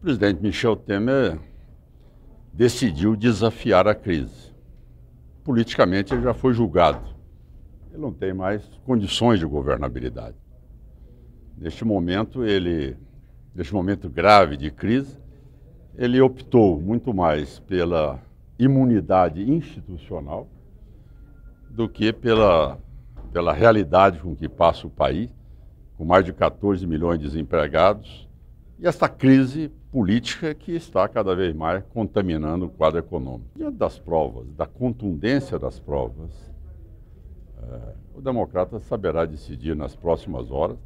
O presidente Michel Temer decidiu desafiar a crise. Politicamente, ele já foi julgado. Ele não tem mais condições de governabilidade. Neste momento, ele, neste momento grave de crise, ele optou muito mais pela imunidade institucional do que pela, pela realidade com que passa o país, com mais de 14 milhões de desempregados, e esta crise política que está cada vez mais contaminando o quadro econômico. Diante das provas, da contundência das provas, é, o democrata saberá decidir nas próximas horas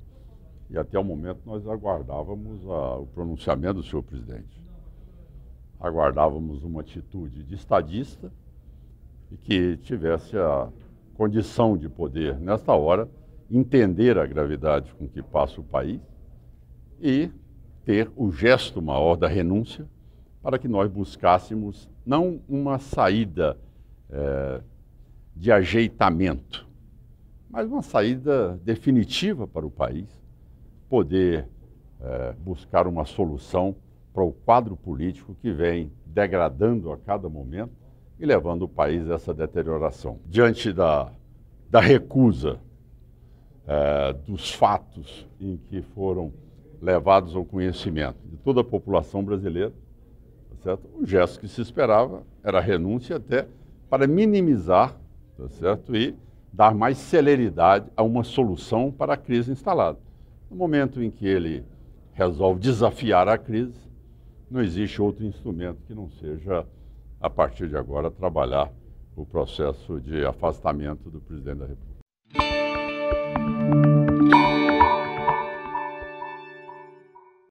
e até o momento nós aguardávamos a, o pronunciamento do senhor presidente. Aguardávamos uma atitude de estadista e que tivesse a condição de poder, nesta hora, entender a gravidade com que passa o país e ter o gesto maior da renúncia para que nós buscássemos não uma saída é, de ajeitamento, mas uma saída definitiva para o país, poder é, buscar uma solução para o quadro político que vem degradando a cada momento e levando o país a essa deterioração. Diante da, da recusa é, dos fatos em que foram levados ao conhecimento de toda a população brasileira, tá o gesto que se esperava era a renúncia até para minimizar tá certo? e dar mais celeridade a uma solução para a crise instalada. No momento em que ele resolve desafiar a crise, não existe outro instrumento que não seja, a partir de agora, trabalhar o processo de afastamento do presidente da República.